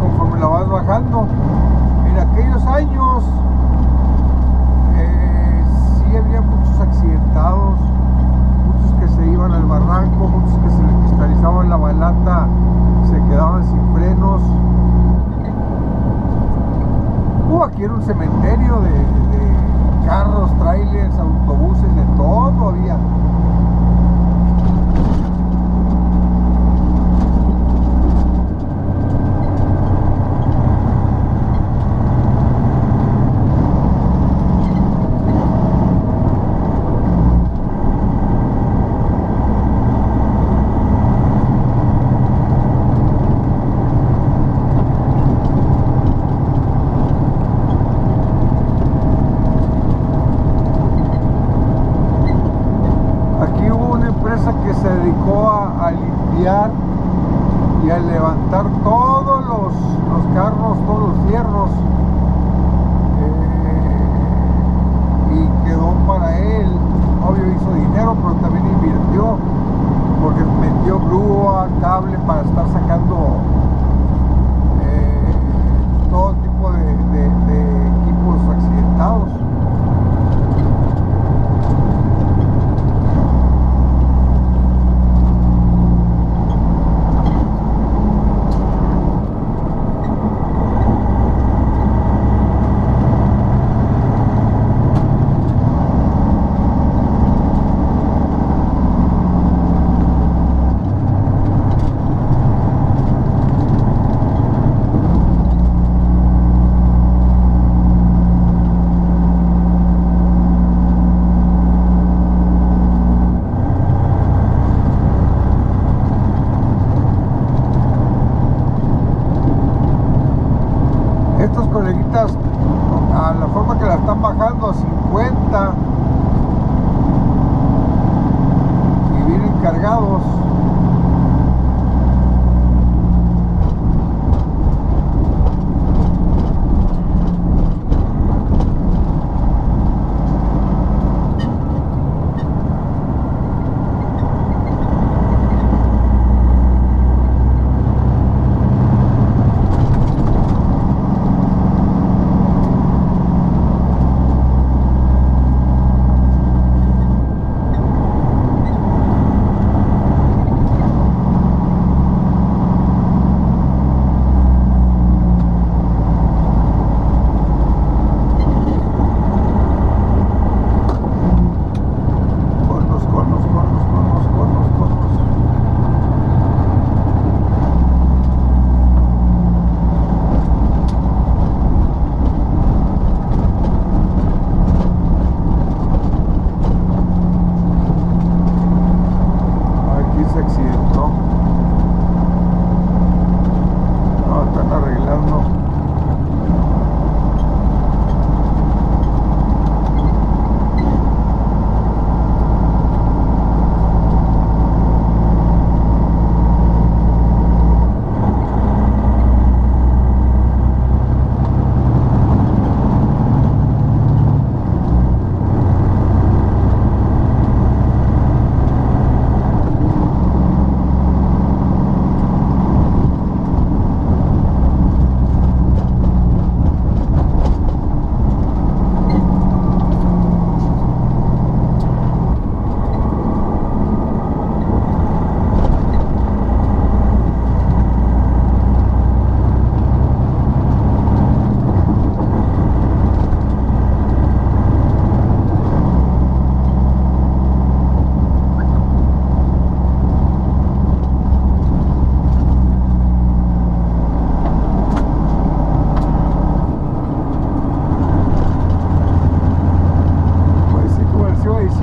conforme la vas bajando. En aquellos años eh, sí había muchos accidentados, muchos que se iban al barranco, muchos que se les cristalizaban la balata, se quedaban sin frenos. Hubo aquí en un cementerio.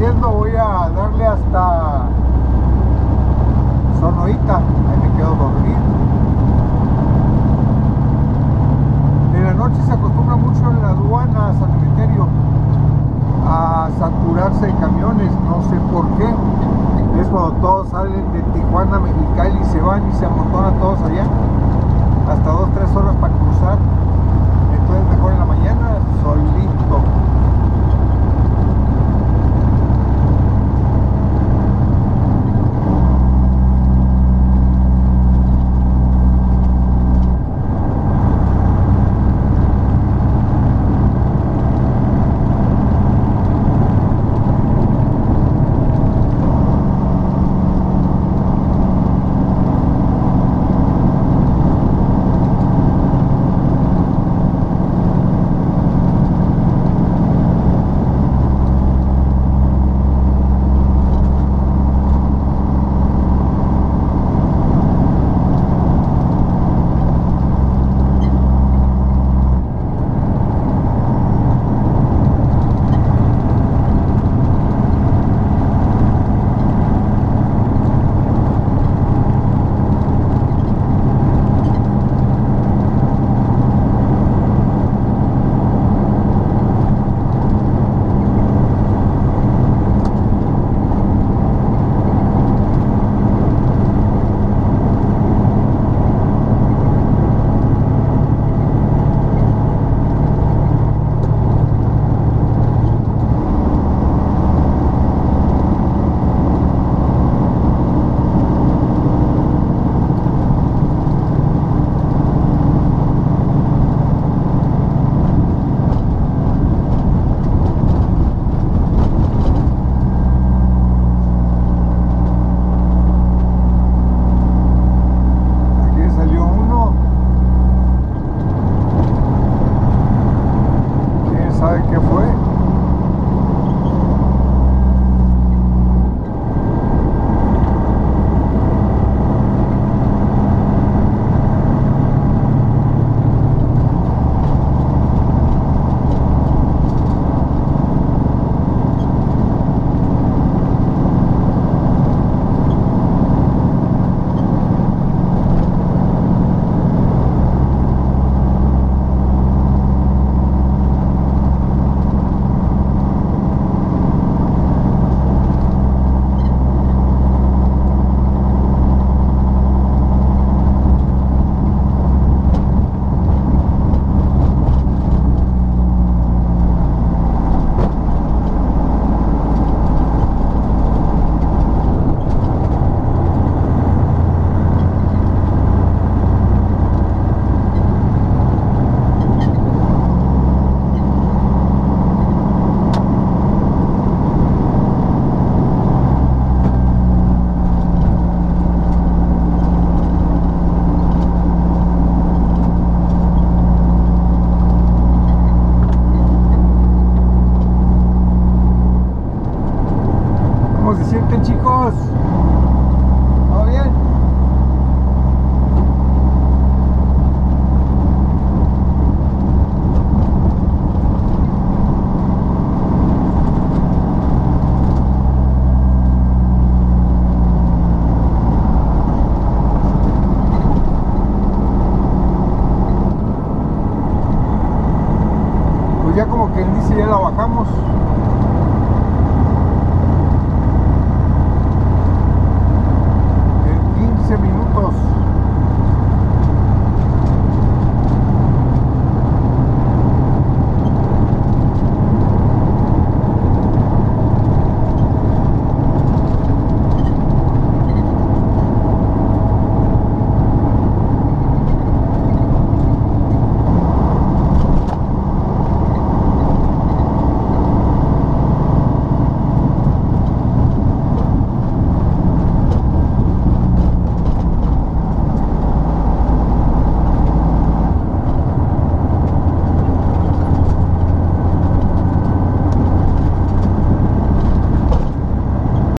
Voy a darle hasta Sonoita, ahí me quedo dormir. En la noche se acostumbra mucho en la aduana San Emeterio a saturarse de camiones, no sé por qué. Es cuando todos salen de Tijuana, Mexicali y se van y se amontonan todos allá. Hasta dos, tres horas para cruzar. ¿Cómo se sienten chicos?